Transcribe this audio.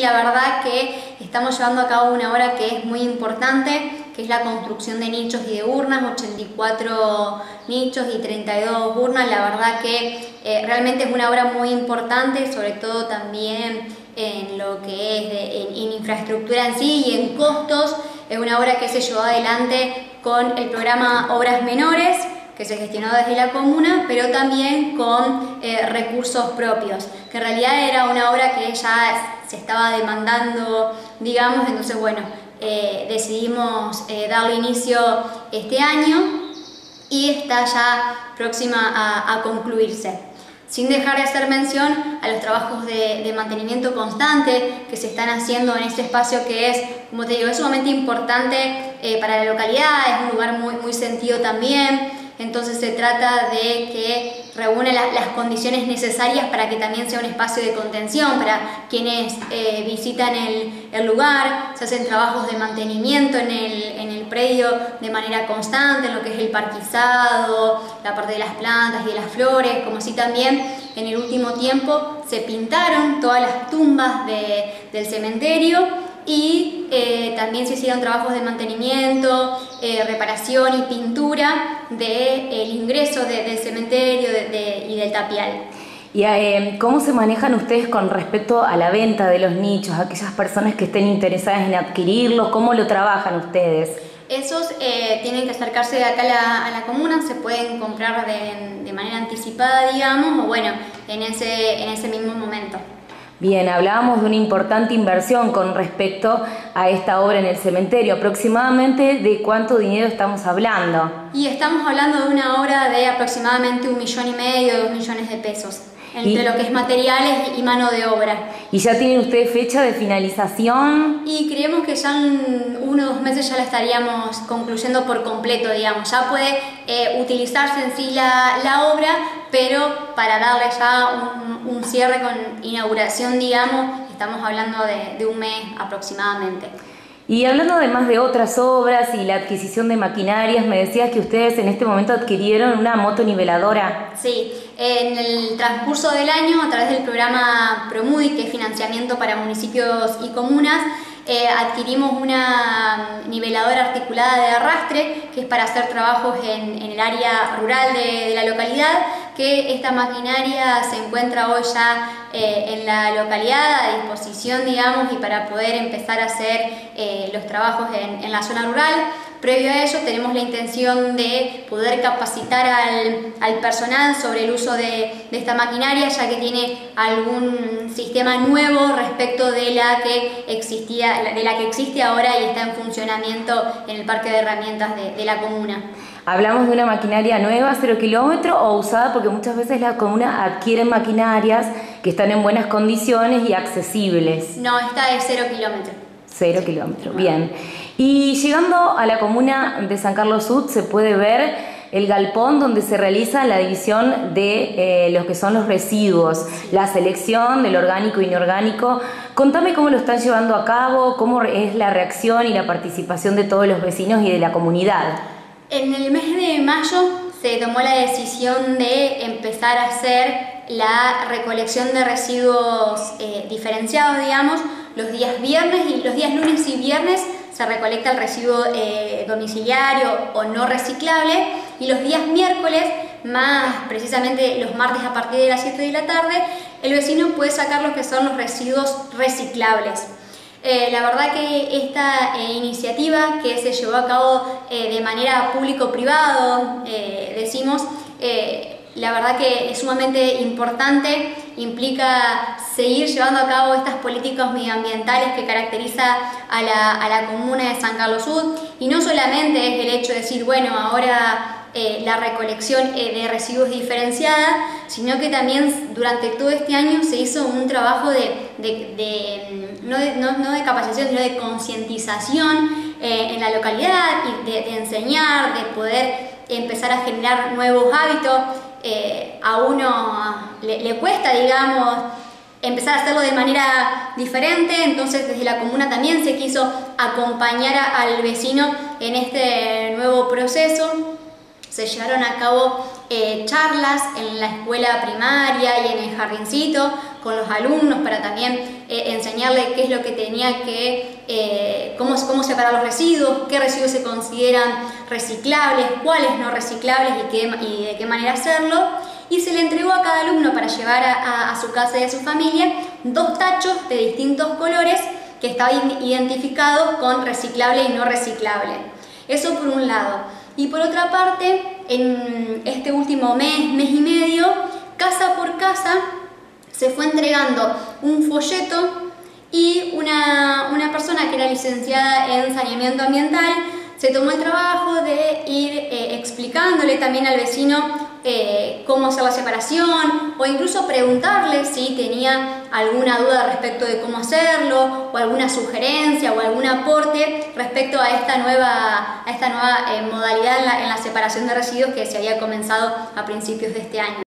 La verdad que estamos llevando a cabo una obra que es muy importante, que es la construcción de nichos y de urnas, 84 nichos y 32 urnas. La verdad que eh, realmente es una obra muy importante, sobre todo también en lo que es en, infraestructura en sí y en costos. Es una obra que se llevó adelante con el programa Obras Menores, que se gestionó desde la comuna, pero también con eh, recursos propios, que en realidad era una obra que ya se estaba demandando, digamos, entonces bueno, eh, decidimos eh, darle inicio este año y está ya próxima a, concluirse. Sin dejar de hacer mención a los trabajos de, mantenimiento constante que se están haciendo en este espacio que es, como te digo, es sumamente importante para la localidad, es un lugar muy, muy sentido también, entonces se trata de que reúne las condiciones necesarias para que también sea un espacio de contención para quienes eh, visitan el, lugar, se hacen trabajos de mantenimiento en el, en el predio de manera constante, en lo que es el parquizado, la parte de las plantas y de las flores, como así también en el último tiempo se pintaron todas las tumbas del cementerio y eh, también se hicieron trabajos de mantenimiento, eh, reparación y pintura del de, ingreso del cementerio y del tapial. ¿Y eh, cómo se manejan ustedes con respecto a la venta de los nichos, aquellas personas que estén interesadas en adquirirlos? ¿Cómo lo trabajan ustedes? Esos tienen que acercarse de acá a la, comuna, se pueden comprar de, de, manera anticipada, digamos, o bueno, en ese, en ese mismo momento. Bien, hablábamos de una importante inversión con respecto a esta obra en el cementerio. Aproximadamente de cuánto dinero estamos hablando. Y estamos hablando de una obra de aproximadamente un millón y medio, dos millones de pesos entre lo que es materiales y mano de obra. ¿Y ya tienen ustedes fecha de finalización? Y creemos que ya en uno o dos meses ya la estaríamos concluyendo por completo, digamos. Ya puede eh, utilizarse en sí la, la, obra, pero para darle ya un, un, cierre con inauguración, digamos, estamos hablando de, de un mes aproximadamente. Y hablando además de otras obras y la adquisición de maquinarias, me decías que ustedes en este momento adquirieron una motoniveladora. Sí, en el transcurso del año, a través del programa Promudi, que es financiamiento para municipios y comunas, eh, adquirimos una niveladora articulada de arrastre, que es para hacer trabajos en, el área rural de, la localidad, que esta maquinaria se encuentra hoy ya eh, en la localidad a disposición, digamos, y para poder empezar a hacer eh, los trabajos en, la zona rural. Previo a ello tenemos la intención de poder capacitar al, personal sobre el uso de, esta maquinaria ya que tiene algún sistema nuevo respecto de la que existía, de la que existe ahora y está en funcionamiento en el parque de herramientas de, la comuna. ¿Hablamos de una maquinaria nueva, cero kilómetro o usada? Porque muchas veces la comuna adquiere maquinarias que están en buenas condiciones y accesibles. No, esta es cero kilómetro. Cero kilómetro, bien. Y llegando a la comuna de San Carlos Sud se puede ver el galpón donde se realiza la división de eh, los que son los residuos, la selección del orgánico e inorgánico. Contame cómo lo están llevando a cabo, cómo es la reacción y la participación de todos los vecinos y de la comunidad. En el mes de mayo se tomó la decisión de empezar a hacer la recolección de residuos eh, diferenciados, digamos, los días viernes y los días lunes y viernes se recolecta el residuo eh, domiciliario o no reciclable y los días miércoles, más precisamente los martes a partir de las 7 de la tarde, el vecino puede sacar lo que son los residuos reciclables. Eh, la verdad que esta eh, iniciativa que se llevó a cabo de manera público-privado, decimos, la verdad que es sumamente importante, implica seguir llevando a cabo estas políticas medioambientales que caracteriza a la, comuna de San Carlos Sud y no solamente es el hecho de decir, bueno, ahora eh, la recolección eh, de residuos diferenciada, sino que también durante todo este año se hizo un trabajo de, mm, no, de capacitación, sino de concientización eh, en la localidad de enseñar, de poder empezar a generar nuevos hábitos. A uno le, cuesta, digamos, empezar a hacerlo de manera diferente, entonces desde la comuna también se quiso acompañar al vecino en este nuevo proceso. Se llevaron a cabo eh, charlas en la escuela primaria y en el jardincito con los alumnos para también eh, enseñarles qué es lo que tenía que, eh, cómo, cómo separar los residuos, qué residuos se consideran reciclables, cuáles no reciclables y, qué, de qué manera hacerlo. Y se le entregó a cada alumno para llevar a, a su casa y a su familia dos tachos de distintos colores que estaban identificados con reciclable y no reciclable. Eso por un lado. Y por otra parte, en este último mes, mes y medio, casa por casa se fue entregando un folleto y una, una persona que era licenciada en saneamiento ambiental se tomó el trabajo de ir eh, explicándole también al vecino eh, cómo hacer la separación o incluso preguntarle si tenía alguna duda respecto de cómo hacerlo o alguna sugerencia o algún aporte respecto a esta nueva, a esta nueva eh, modalidad en la separación de residuos que se había comenzado a principios de este año.